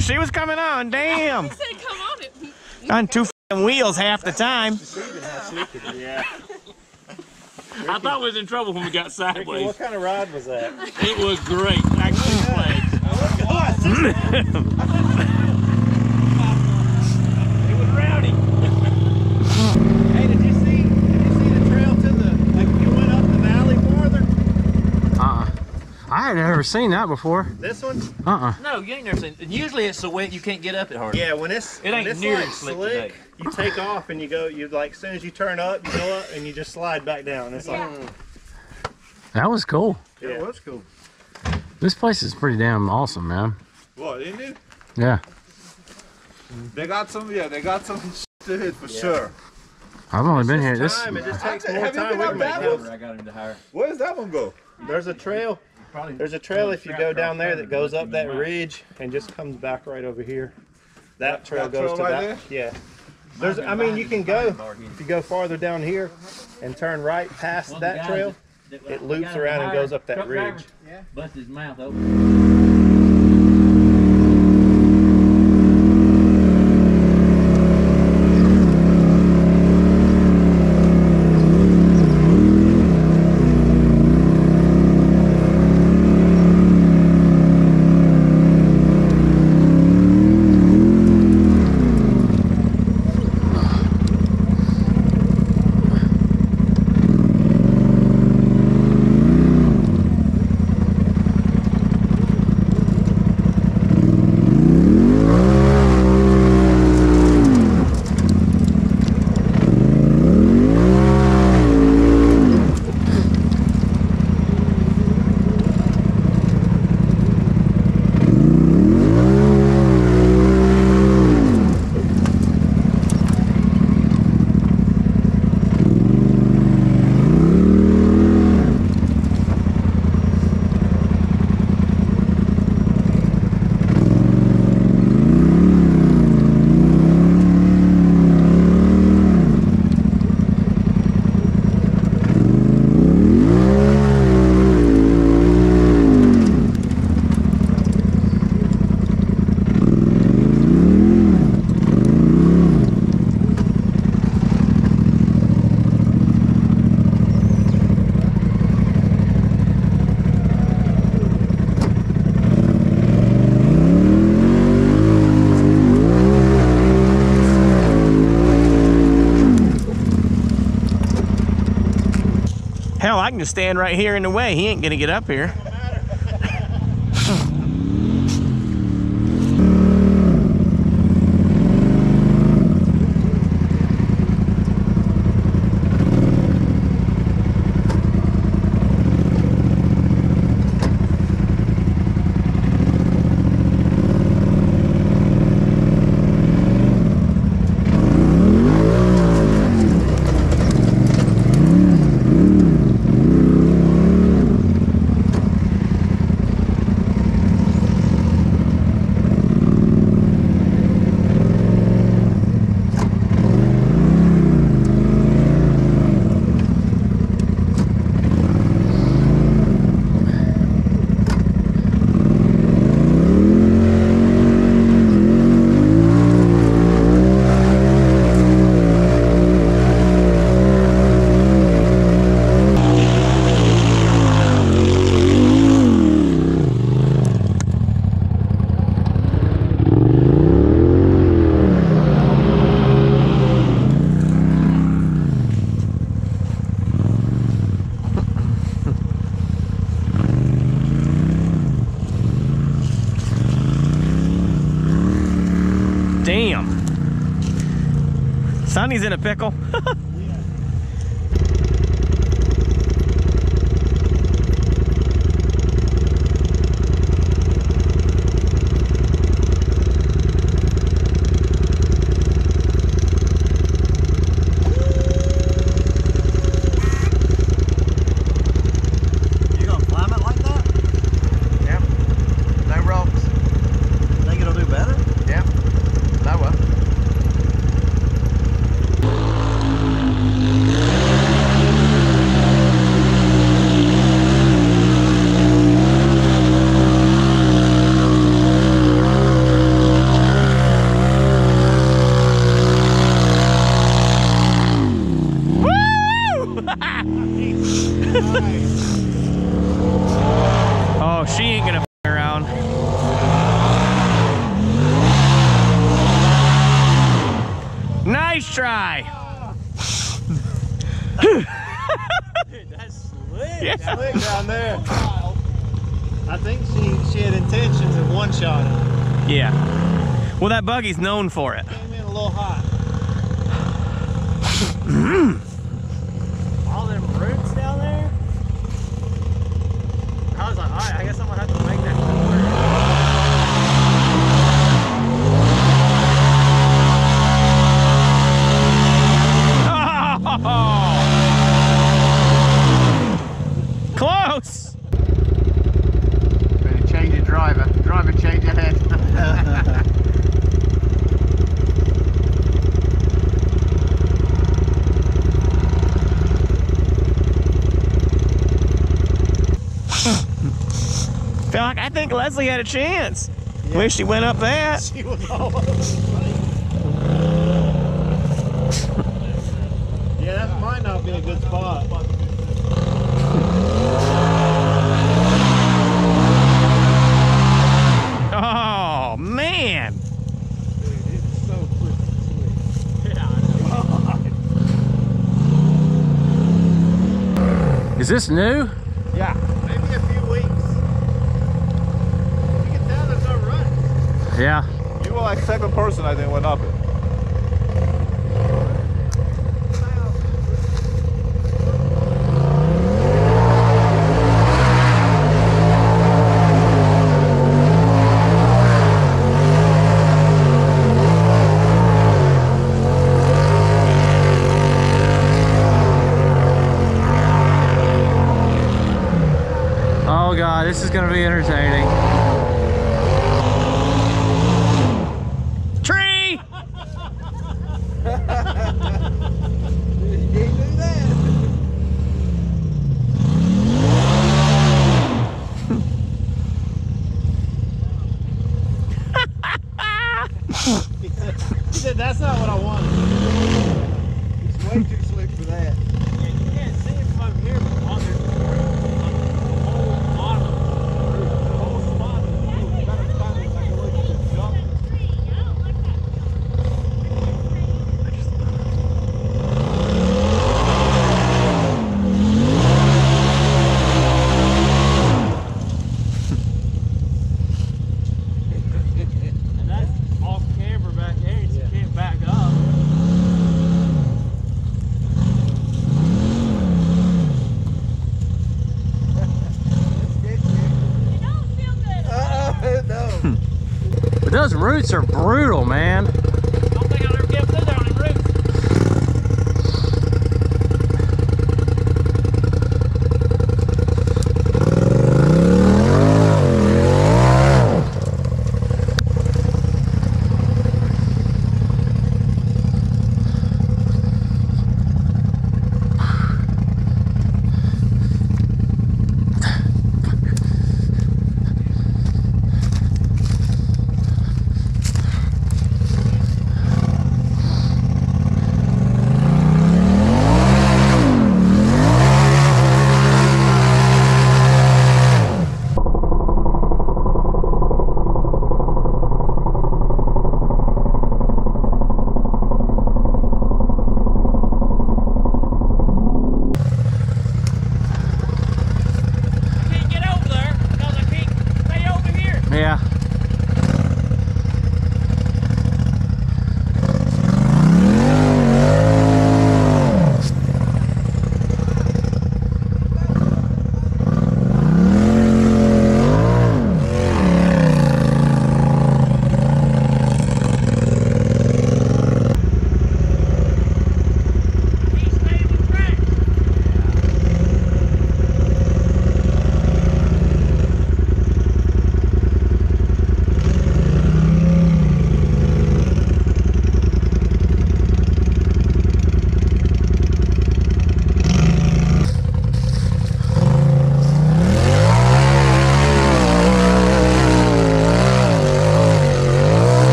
she was coming on. Damn. He said, come on. It, On two f***ing wheels half the time. Yeah. I thought we was in trouble when we got sideways. What kind of ride was that? It was great. Like six flags. It was rowdy. hey, did you see? Did you see the trail to the? Like you went up the valley farther. Uh-uh. I had never seen that before. This one? Uh-uh. No, you ain't never seen. Usually it's so wet you can't get up it hard. Yeah, when it's It ain't when it's near like slick slick, you take off and you go. You like as soon as you turn up, you go up and you just slide back down. It's like That was cool. yeah. That was cool. This place is pretty damn awesome, man. What, isn't it? Yeah. They got some, yeah, they got some to hit for sure. I've only been here. This This time it just takes Have more you time. been up that one? I got him to hire. Where does that one go? There's a trail. There's a trail if you go down there that goes up that ridge and just comes back right over here. That trail that goes trail to right that. Yeah. There's. I mean, you can go if you go farther down here and turn right past that trail. It loops around and goes up that ridge. Yeah. Bust his mouth open. I can stand right here in the way. He ain't gonna get up here. Damn. Sonny's in a pickle. You gonna climb it like that? Yeah. No rocks. Think it'll do better? Yeah. Lower. Guy. That's slick. Yeah. Slick down there. I think she she had intentions and one shot it. Yeah. Well, that buggy's known for it. Came in a little hot. All them roots down there. I was like, all right, I guess I'm gonna have to Leslie had a chance. Wish she went up that. She was all over the place. Yeah, that might not be a good spot. Oh man. It's so Is this new? Yeah, maybe a few weeks. You can tell there's no rut. Yeah. You were like second person I think went up it. Oh god, this is gonna be entertaining. Tree. He said, that's not what I wanted. It's way too slick for that. You can't see it from over here, but on the whole bottom, the whole spot, you gotta kind of take a look at the jump. And that's off camera back there, so you can't back up. But those roots are